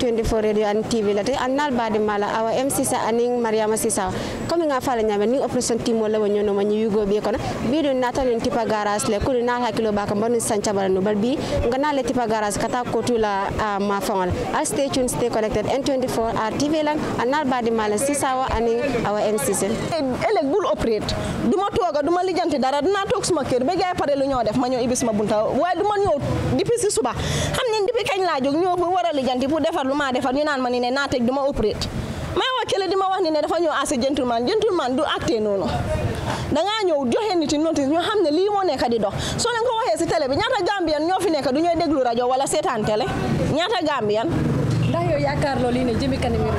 N24 radio and TV late annal badi mala awa MC sa aning Mariama Sisa. Comme nga fala nyame ni operation timo wonyo no manyi yugo be kono bi do nata en tipa garage le kuli na hakilo baka mbonu sancha bara no. Balbi nga na le tipa garage kata ko tula ma fawal al stay tuned stay connected. N24 ar TV lang annal badi mala Sisa wa aning awa MC sen ëllëg bul operate. Duma toga tooga lijante ma dara dinaa toog suma kër be gaay pare lu ñoo def ma ñoo ibis ma bunta. Way duma ñoo depuis suba. Xam ne depuis kañ laa jóg ñëw war a lijjanti pour defar lu maa defar ñu naan ma ni ne naa teg du ma operate may wax kële di ma wax ni ne dafa ñëw as a gentleman gentleman du acté noonu. Dangaa ñëw joxe nit ñu xam ne lii moo nekk di dox. Soo leen ko waxee si télé bi ñaata Gambien ñoo fi nekk? Du ñooy déglu rajo wala seetaan télé? Ñaata Gambien. ndax yow yaakaar loolu yi ne jëmi kanami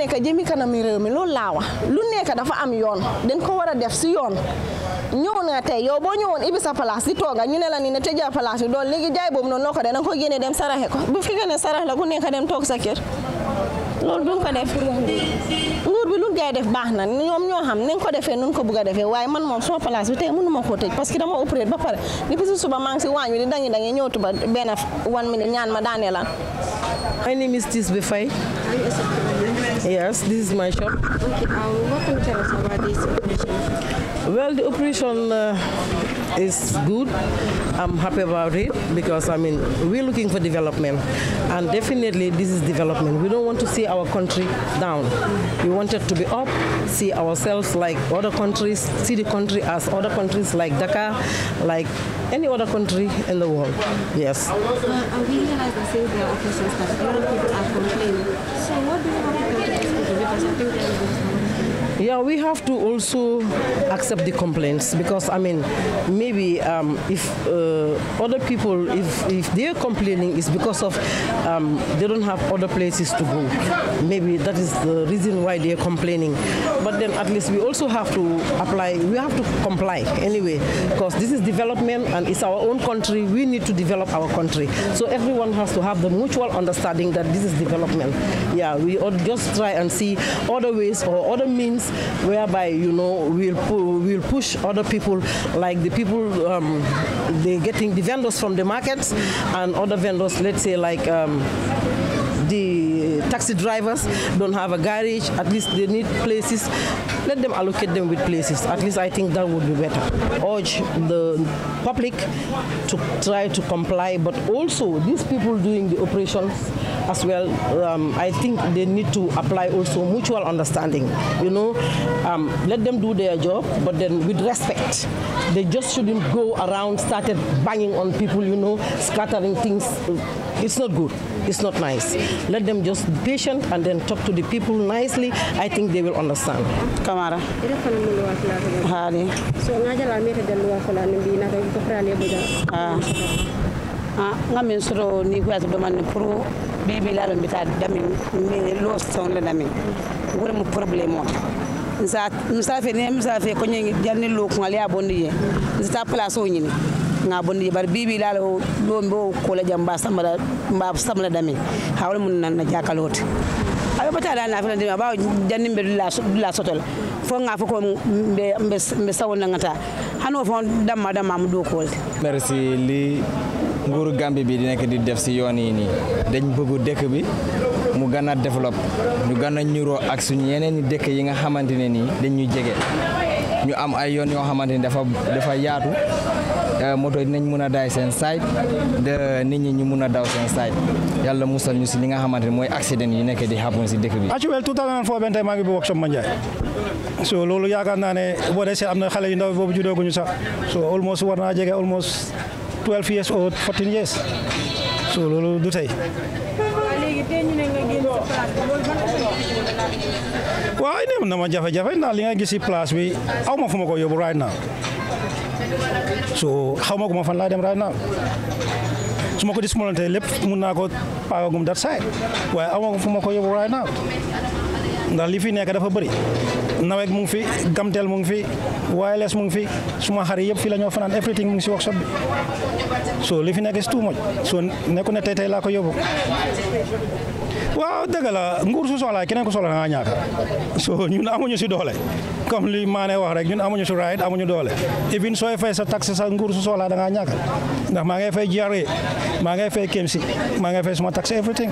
nekk jëmi kanam réew mi loolu laa wax. Lu nekk dafa am yoon dañ ko war a def si yoon. Ñëw nga tey yow boo ñëwoon ibi sa place di tooga ñu ne la ni ne tëjal place bi doon léegi jaay boobu noonu noo ko de danga ko génne dem saraxe ko. Bu fekkee ne sarax la ku nekk dem toog sa kër. Loolu duñ ko def nguur bi lu gaay def baax na ñoom ñoo xam nañ ko defee nun ko bugg a defee waaye man moom suma place bi tey mënu ma koo tëj parce que dama opéré ba pare depuis si suba maa ngi si waañ wi di dangi dangi ñëw tuba benn one minute ñaan ma daanee lan My name is Tisbe Faye. Yes, this is my shop. Okay, um, what can you tell us about this operation? Well, the operation uh, is good. I'm happy about it because I mean we're looking for development, and definitely this is development. We don't want to see our country down. We want it to be up, see ourselves like other countries, see the country as other countries like Dakar, like any other country in the world. Yes. Uh, uh, we realize that since the operation started, a lot of people are complaining. So what do you have to these? Because I think there is Yeah, we have to also accept the complaints because I mean, maybe um, if uh, other people, if, if they're complaining, it's because of um, they don't have other places to go. Maybe that is the reason why they're complaining. But then at least we also have to apply. We have to comply anyway because this is development and it's our own country. We need to develop our country. So everyone has to have the mutual understanding that this is development. Yeah, we ought just try and see other ways or other means whereby you know we'll pu- we'll push other people like the people um, they getting the vendors from the markets and other vendors let's say like um, the taxi drivers don't have a garage at least they need places. Let them allocate them with places. At least i think that would be better. Urge the public to try to comply but also these people doing the operations as well um, i think they need to apply also mutual understanding you know. Um, let them do their job but then with respect. They just shouldn't go around started banging on people you know scattering things. It's not good. It's not nice. Let them just be patient and then talk to the people nicely. I think they will understand. Haali so ah. Ah bibi bibilaɗo mbitaɗe damin mi loosonle damin wurimo probléme o misafe ni misafe koñe jalni lokungal ya bondi ye nsita place o ñini. Nga bondi ye bari lo ɗo mbo kola jam mba samla mba samla na hawle mum ayo bata aɓe na nafila ndima ɓawa jani mbe dula sotol fo nga fo ko mbe sawo nangata hano fo damma damma mo ɗo kolde merci li nguuru Gambie bi di nekk di def si yoon yi nii. Dañ bëggu dëkk bi mu gën a développe ñu gën a ñuroo ak suñu yeneen i yi nga xamante ne nii dañ ñu jege. Ñu am ay yoon yoo xamante ni dafa dafa yaatu. Moto dinañ mun a daay seen side de nit ñi ñu mun a daw seen side yàlla musal ñu si li nga xamante ni mooy accident yi nekk di happen si dëkk bi. actuel 2004 ben tey maa ngi bi workshop Manjai so loolu yaakaar naa ne boo dee seet am na xale yu ndaw boobu juddooguñu sax. So almost war naa jege almost 12 years or 14 years. So loolu du tey léegi tey ñu ne nga génn sa place bi loolu ban waaw ne na ma jafe-jafe ndax li nga gis si place bi aw ma fu ma ko yóbbu right now so xaw ma ko ma fan dem right now su ma ko disponibilité lépp mun naa ko paagagum dat side waaye aw ma ko fu yóbbu right now ndax li fi nekk nawet mu ngi fi gamteel mu ngi fi wireless mu ngi fi suma xarit yëpp fii la ñoo fanaan everything mu ngi workshop so li fi nekk is too much. So nekku ne tey tey laa ko yóbbu. Waaw dëgg la nguur su soxlaa keneen ko soxla ñaaka so ñun amuñu si doole. Comme li maane wax rek ñun amuñu si right amuñu doole. Even sooy fay sa taxe sa nguur su soxlaa da ngaa ñaaka ndax maa ngay fay GRA maa ngay fay KMC maa ngay fay suma taxe everything